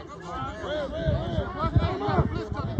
Близько, близько.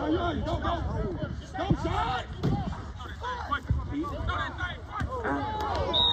Yeah, we need that all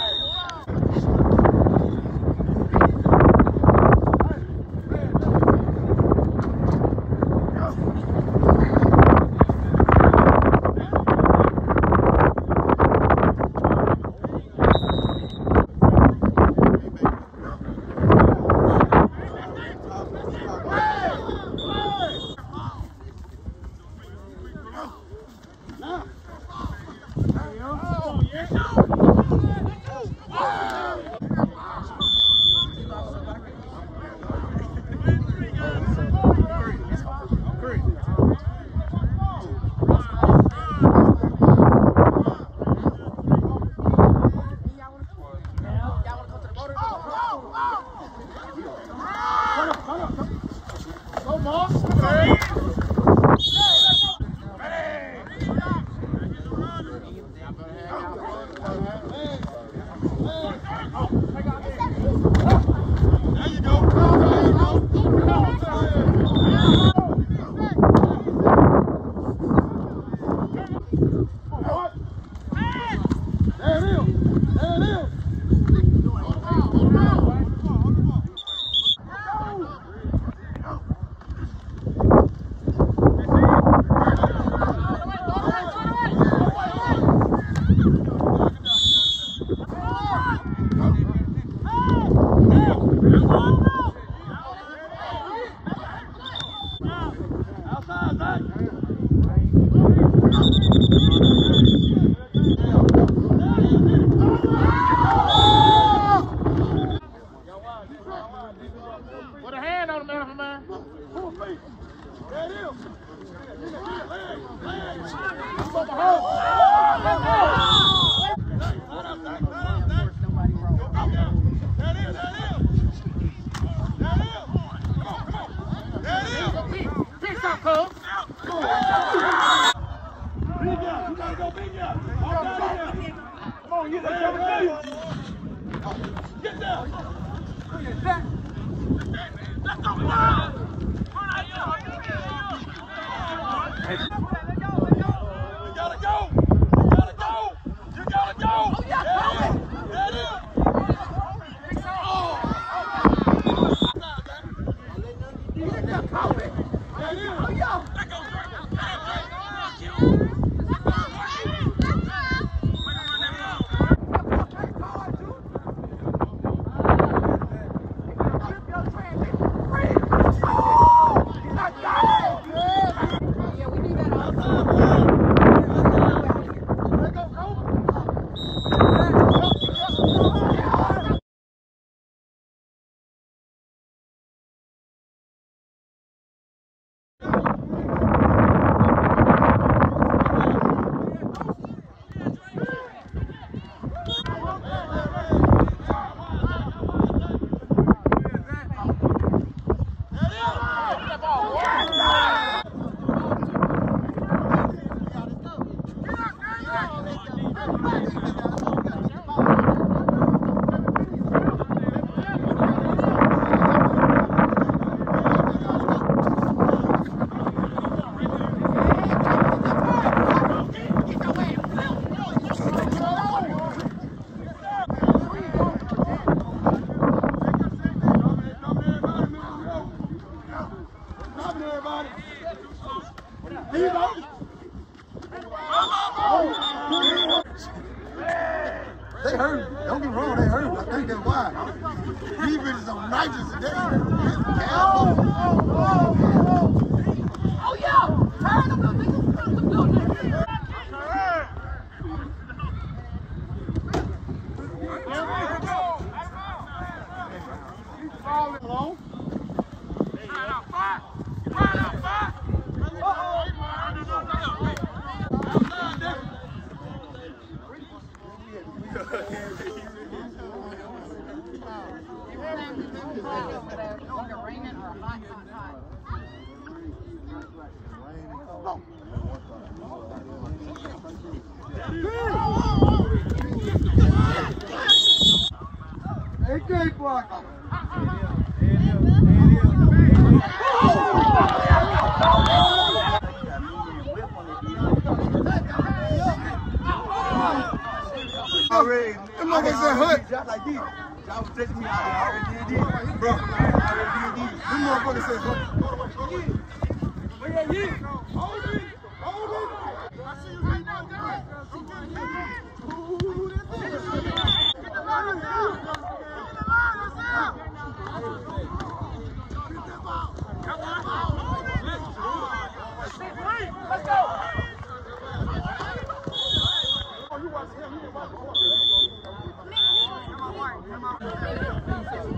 めっちゃ好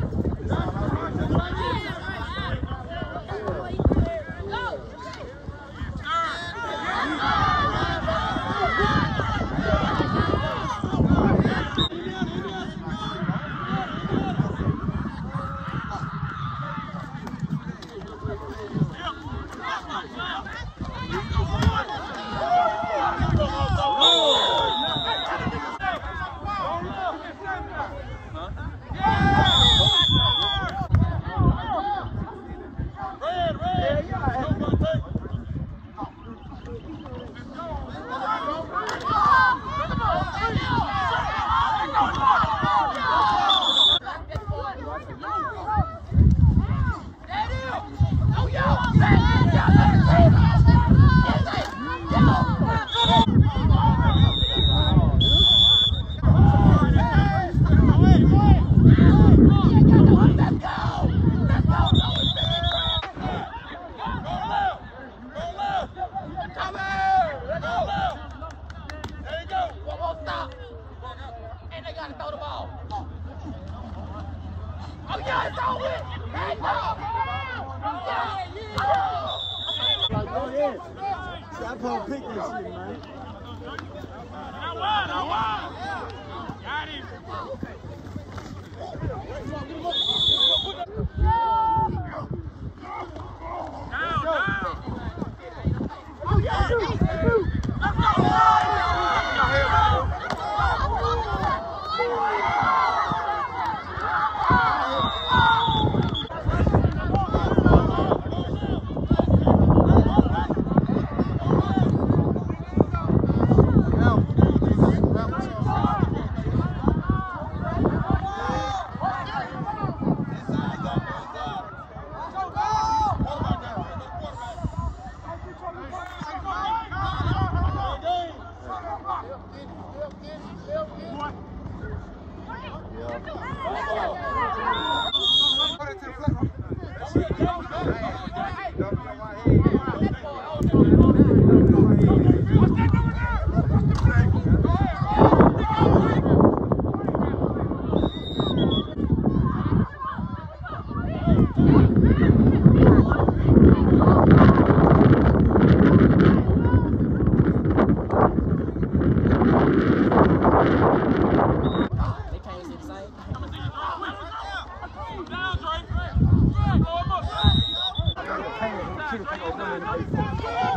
き! Stop her picking shit, man. I won, I won. Got him. Down, down. Oh, yeah. Thank you.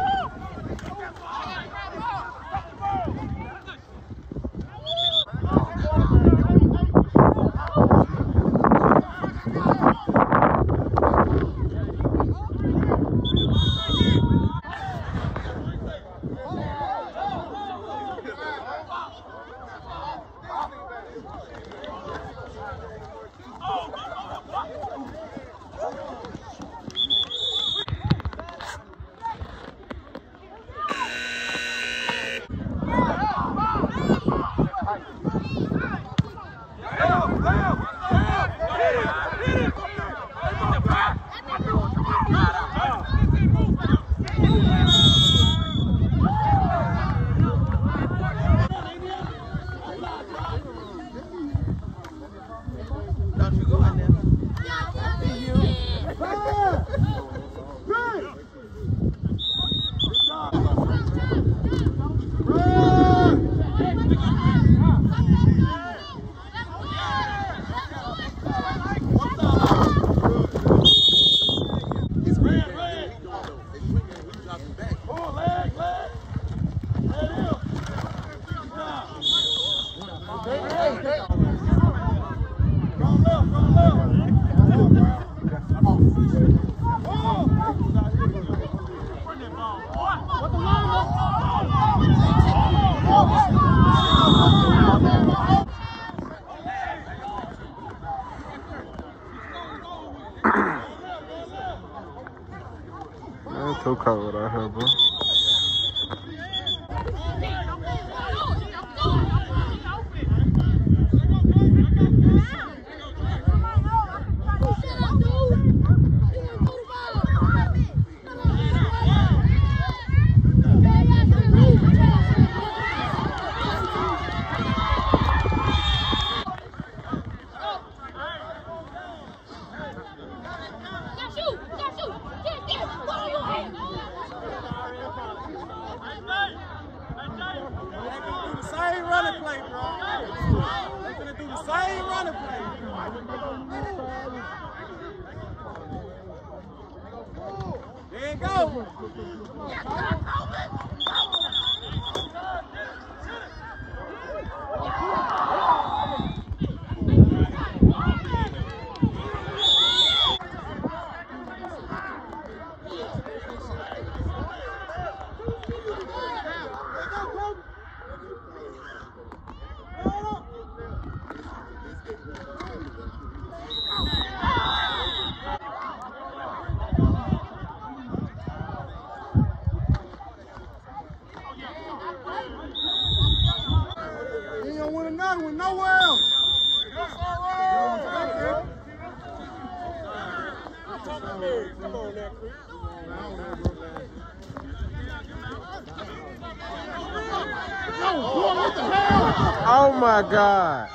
My God.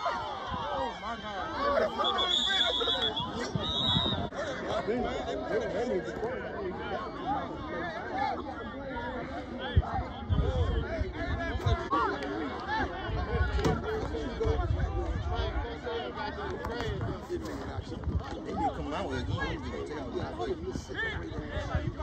Wrong